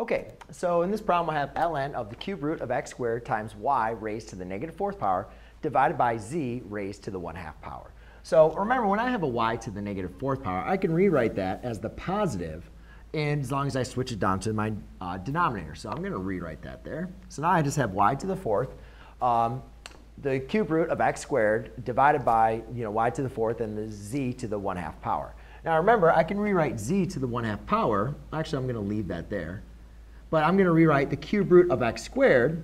Okay, so in this problem I have ln of the cube root of x squared times y raised to the negative fourth power divided by z raised to the 1 half power. So remember, when I have a y to the negative fourth power, I can rewrite that as the positive and as long as I switch it down to my uh, denominator. So I'm going to rewrite that there. So now I just have y to the fourth, um, the cube root of x squared divided by you know, y to the fourth and the z to the 1 half power. Now remember, I can rewrite z to the 1 half power. Actually, I'm going to leave that there. But I'm going to rewrite the cube root of x squared.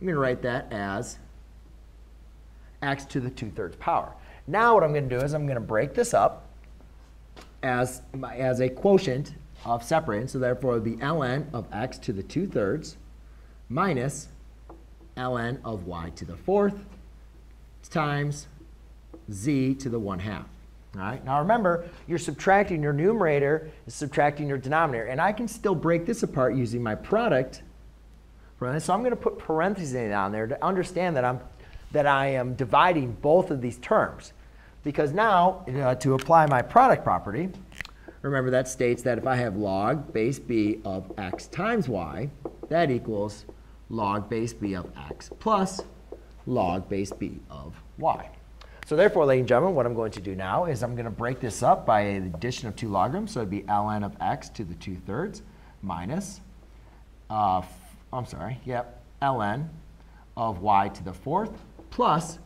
I'm going to write that as x to the 2 thirds power. Now what I'm going to do is I'm going to break this up as, as a quotient of separating. So therefore, be ln of x to the 2 thirds minus ln of y to the fourth times z to the 1 half. Now remember, you're subtracting your numerator is subtracting your denominator. And I can still break this apart using my product. Right? So I'm going to put parentheses down there to understand that, I'm, that I am dividing both of these terms. Because now, uh, to apply my product property, remember that states that if I have log base b of x times y, that equals log base b of x plus log base b of y. So therefore, ladies and gentlemen, what I'm going to do now is I'm going to break this up by addition of two logarithms. So it'd be ln of x to the 2 thirds minus, uh, I'm sorry, yep, ln of y to the fourth plus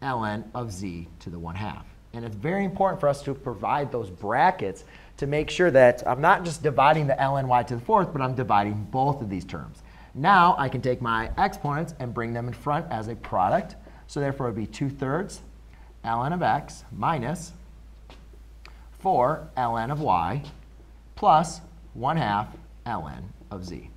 ln of z to the 1 half. And it's very important for us to provide those brackets to make sure that I'm not just dividing the ln y to the fourth, but I'm dividing both of these terms. Now I can take my exponents and bring them in front as a product. So therefore, it would be 2 thirds ln of x minus 4 ln of y plus 1 half ln of z.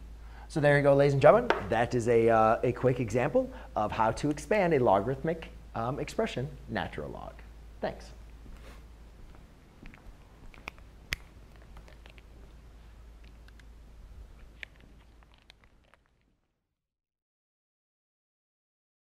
So there you go, ladies and gentlemen. That is a, uh, a quick example of how to expand a logarithmic um, expression, natural log. Thanks.